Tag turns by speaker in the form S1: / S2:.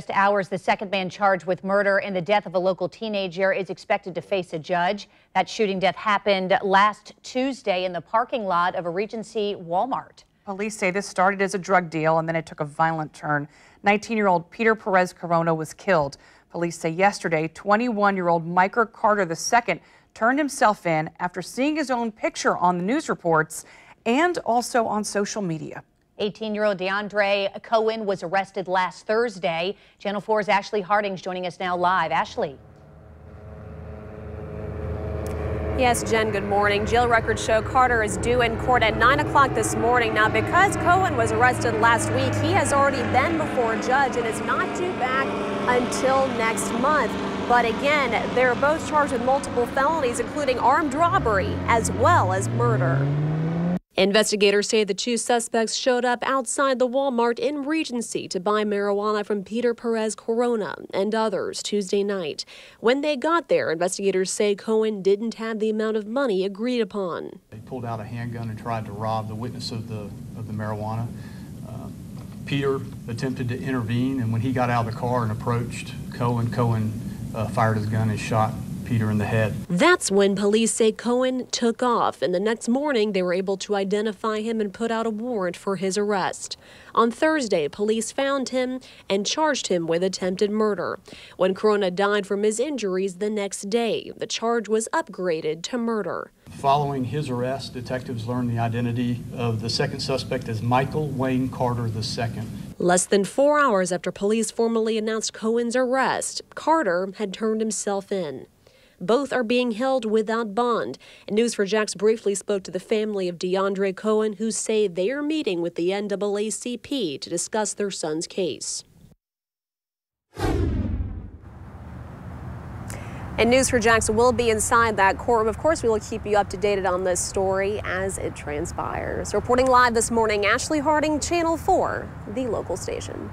S1: Just hours, the second man charged with murder in the death of a local teenager is expected to face a judge. That shooting death happened last Tuesday in the parking lot of a Regency Walmart.
S2: Police say this started as a drug deal and then it took a violent turn. 19-year-old Peter Perez Corona was killed. Police say yesterday, 21-year-old Michael Carter II turned himself in after seeing his own picture on the news reports and also on social media.
S1: 18-year-old DeAndre Cohen was arrested last Thursday. Channel 4's Ashley Harding's joining us now live. Ashley.
S3: Yes, Jen, good morning. Jail records show Carter is due in court at 9 o'clock this morning. Now, because Cohen was arrested last week, he has already been before a judge and is not due back until next month. But again, they're both charged with multiple felonies, including armed robbery as well as murder. Investigators say the two suspects showed up outside the Walmart in Regency to buy marijuana from Peter Perez Corona and others Tuesday night. When they got there, investigators say Cohen didn't have the amount of money agreed upon.
S4: They pulled out a handgun and tried to rob the witness of the, of the marijuana. Uh, Peter attempted to intervene, and when he got out of the car and approached Cohen, Cohen uh, fired his gun and shot Peter in the head.
S3: That's when police say Cohen took off, and the next morning they were able to identify him and put out a warrant for his arrest. On Thursday, police found him and charged him with attempted murder. When Corona died from his injuries the next day, the charge was upgraded to murder.
S4: Following his arrest, detectives learned the identity of the second suspect as Michael Wayne Carter II.
S3: Less than four hours after police formally announced Cohen's arrest, Carter had turned himself in. Both are being held without bond. And News4JAX briefly spoke to the family of DeAndre Cohen, who say they are meeting with the NAACP to discuss their son's case. And News4JAX will be inside that courtroom. Of course, we will keep you up to date on this story as it transpires. Reporting live this morning, Ashley Harding, Channel 4, the local station.